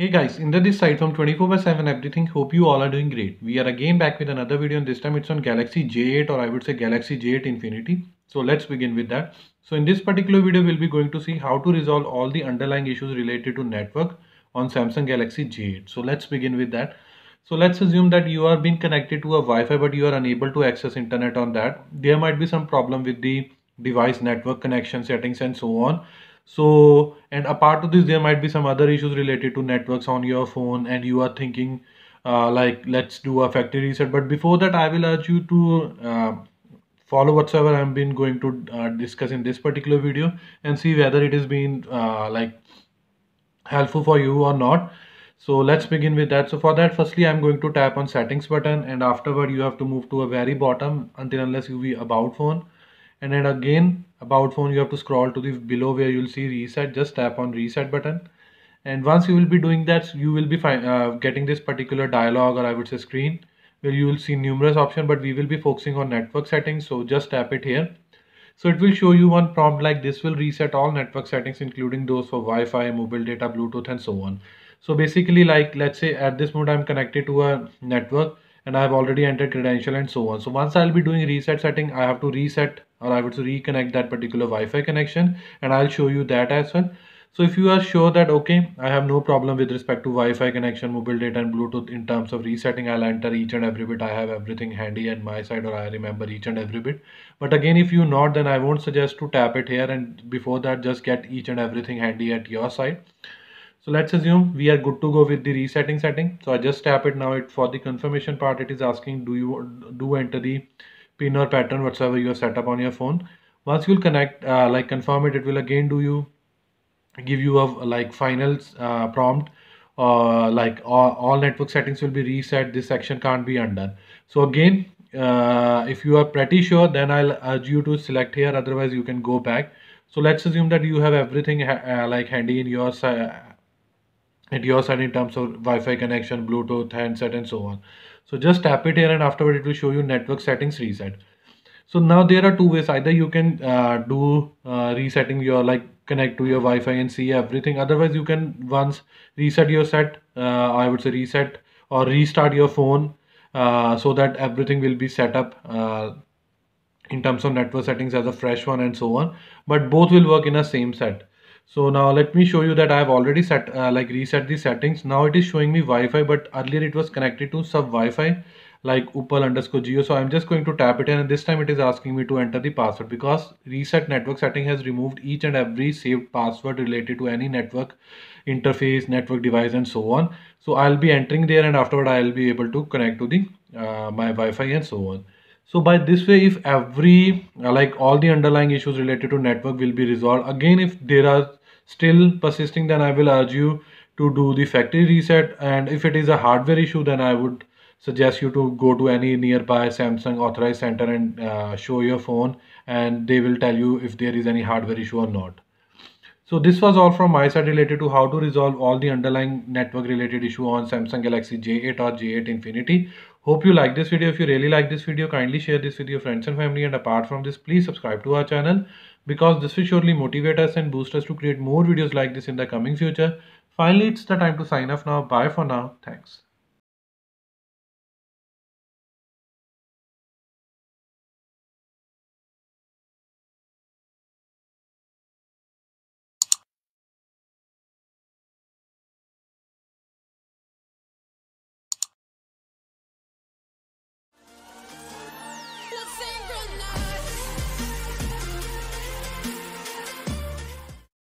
Hey guys, Inder this side from 24 by 7 everything. Hope you all are doing great. We are again back with another video and this time it's on Galaxy J8 or I would say Galaxy J8 Infinity. So let's begin with that. So in this particular video, we'll be going to see how to resolve all the underlying issues related to network on Samsung Galaxy J8. So let's begin with that. So let's assume that you are being connected to a Wi-Fi but you are unable to access internet on that. There might be some problem with the device network connection settings and so on so and apart of this there might be some other issues related to networks on your phone and you are thinking uh, like let's do a factory reset. But before that i will urge you to uh, follow whatsoever i've been going to uh, discuss in this particular video and see whether it has been uh, like helpful for you or not. So let's begin with that. So for that firstly i'm going to tap on settings button and afterward you have to move to a very bottom until unless you be about phone and then again about phone you have to scroll to the below where you'll see reset. Just tap on reset button. And once you will be doing that you will be uh, getting this particular dialog or i would say screen where you will see numerous options but we will be focusing on network settings. So just tap it here. So it will show you one prompt like this will reset all network settings including those for wi-fi mobile data bluetooth and so on. So basically like let's say at this mode i'm connected to a network and I've already entered credential and so on. So once I'll be doing reset setting, I have to reset or I would reconnect that particular Wi-Fi connection and I'll show you that as well. So if you are sure that okay, I have no problem with respect to Wi-Fi connection, mobile data and Bluetooth in terms of resetting, I'll enter each and every bit. I have everything handy at my side or I remember each and every bit. But again, if you not, then I won't suggest to tap it here and before that just get each and everything handy at your side. So let's assume we are good to go with the resetting setting. So I just tap it now. It for the confirmation part, it is asking do you do enter the pin or pattern whatsoever you have set up on your phone. Once you'll connect, uh, like confirm it, it will again do you give you a like final uh, prompt. Uh, like all, all network settings will be reset. This section can't be undone. So again, uh, if you are pretty sure, then I'll urge you to select here. Otherwise, you can go back. So let's assume that you have everything ha uh, like handy in your at your side in terms of Wi-Fi connection, Bluetooth, handset and so on. So just tap it here and afterward it will show you network settings reset. So now there are two ways. Either you can uh, do uh, resetting your like connect to your Wi-Fi and see everything. Otherwise you can once reset your set, uh, I would say reset or restart your phone uh, so that everything will be set up uh, in terms of network settings as a fresh one and so on. But both will work in a same set. So now let me show you that I have already set uh, like reset the settings. Now it is showing me Wi-Fi, but earlier it was connected to sub Wi-Fi like upal underscore geo. So I'm just going to tap it in and this time it is asking me to enter the password because reset network setting has removed each and every saved password related to any network interface, network device and so on. So I'll be entering there and afterward I'll be able to connect to the uh, my Wi-Fi and so on. So by this way, if every like all the underlying issues related to network will be resolved, again, if there are still persisting then I will urge you to do the factory reset and if it is a hardware issue then I would suggest you to go to any nearby Samsung authorized center and uh, show your phone and they will tell you if there is any hardware issue or not. So this was all from my side related to how to resolve all the underlying network related issue on Samsung Galaxy J8 or J8 Infinity. Hope you like this video. If you really like this video, kindly share this with your friends and family. And apart from this, please subscribe to our channel because this will surely motivate us and boost us to create more videos like this in the coming future. Finally, it's the time to sign off now. Bye for now. Thanks.